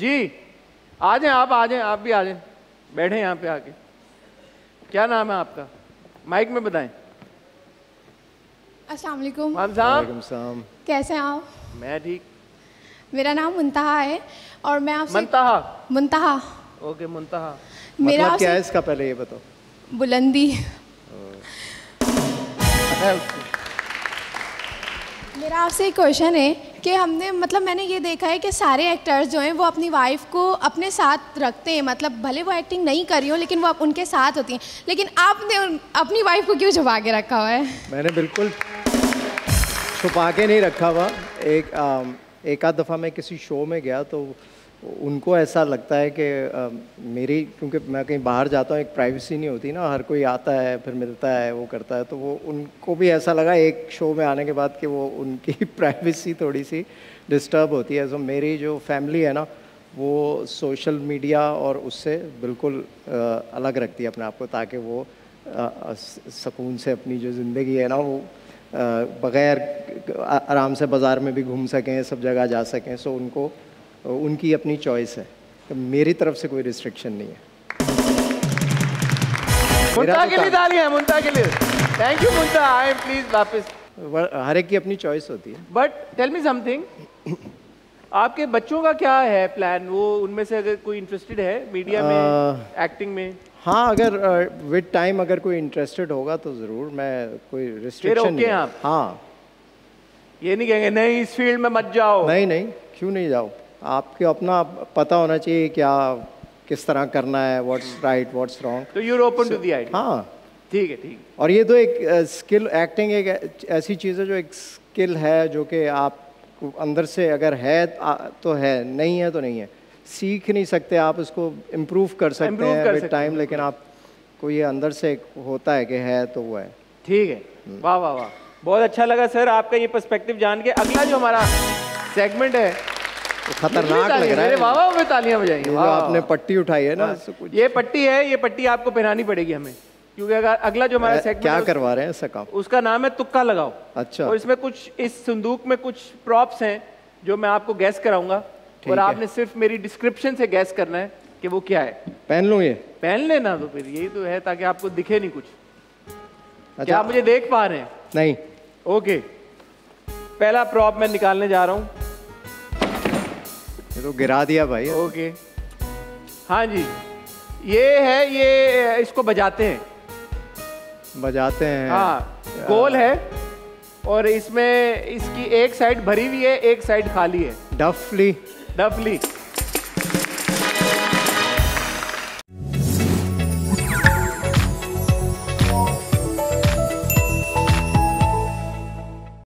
जी आ जाएँ आप आ जाएँ आप भी आ जाएँ। बैठे यहाँ पे आके। क्या नाम है आपका? माइक में बताएँ। अस्सलाम वालेकुम। साहब। कैसे हैं आप? मैं ठीक। मेरा नाम मुंतहा है और मैं आपसे मनताहा मुंतहा। ओके मुंतहा। मेरा मतलब क्या है इसका पहले ये बताओ। बुलंदी। मेरा आपसे एक क्वेश्चन है कि हमने मतलब मैंने ये देखा है कि सारे एक्टर्स जो हैं वो अपनी वाइफ को अपने साथ रखते हैं। मतलब भले वो एक्टिंग नहीं कर रही हो, लेकिन वो उनके साथ होती हैं। लेकिन आपने अपनी वाइफ को क्यों छुपा के रखा हुआ है? मैंने बिल्कुल छुपा के नहीं रखा हुआ। एक एक आध दफ़ा मैं किसी शो में गया तो उनको ऐसा लगता है कि मेरी, क्योंकि मैं कहीं बाहर जाता हूँ, एक प्राइवेसी नहीं होती ना, हर कोई आता है, फिर मिलता है, वो करता है तो वो उनको भी ऐसा लगा एक शो में आने के बाद कि वो उनकी प्राइवेसी थोड़ी सी डिस्टर्ब होती है। तो मेरी जो फैमिली है ना, वो सोशल मीडिया और उससे बिल्कुल अलग रखती है अपने आप को, ताकि वो सुकून से अपनी जो ज़िंदगी है ना, वो बग़ैर आराम से बाज़ार में भी घूम सकें, सब जगह जा सकें। सो उनको उनकी अपनी चॉइस है। तो मेरी तरफ़ से कोई रिस्ट्रिक्शन नहीं है। तो के लिए तालियाँ मुंतहा के लिए। थैंक यू मुंतहा आए प्लीज़ वापस। हर एक की अपनी चॉइस होती है। बट टेल मी समथिंग आपके बच्चों का क्या है प्लान वो उनमें से अगर कोई इंटरेस्टेड है मीडिया में एक्टिंग में? हाँ अगर विद टाइम अगर कोई इंटरेस्टेड होगा तो ज़रूर मैं कोई रिस्ट्रिक्शन okay? हाँ। ये नहीं कहेंगे नहीं इस फ़ील्ड में मत जाओ। नहीं नहीं क्यों नहीं जाओ? आपको अपना पता होना चाहिए क्या किस तरह करना है व्हाट्स राइट व्हाट्स रॉन्ग तो you're open to the idea हाँ। ठीक है ठीक और ये तो एक स्किल uh, एक्टिंग एक ऐसी चीज़ है जो एक स्किल है जो कि आप अंदर से अगर है तो है नहीं है तो नहीं है। सीख नहीं सकते आप इसको इम्प्रूव कर सकते Improve हैं विद टाइम लेकिन आप को ये अंदर से होता है कि है तो वो है। ठीक है। वाह वाह वाह। बहुत अच्छा लगा सर आपका ये पर्सपेक्टिव जान के। अगला जो हमारा सेगमेंट है खतरनाक लग रहा है। वाह वाह में तालियाँ बजाएँगे। जो आपने पट्टी उठाई है ना ये पट्टी है ये पट्टी आपको पहनानी पड़ेगी हमें। क्योंकि अगर अगला जो हमारा क्या करवा रहे हैं ऐसा काम? उसका नाम है तुक्का लगाओ। अच्छा। और इसमें कुछ इस संदूक में कुछ प्रॉप्स हैं जो मैं आपको गैस कराऊँगा। और आपने सिर्फ़ मेरी डिस्क्रिप्शन से गैस करना है कि वो क्या है। पहन लूँ ये? पहन लेना तो फिर यही तो है ताकि आपको दिखे नहीं कुछ। क्या अच्छा। आप मुझे देख पा रहे हैं? नहीं। ओके पहला प्रॉप मैं निकालने जा रहा हूँ। ये तो गिरा दिया भाई। ओके। हाँ जी। ये है ये इसको बजाते हैं। बजाते हैं। हाँ गोल है और इसमें इसकी एक साइड भरी हुई है एक साइड खाली है। डफली। डफली।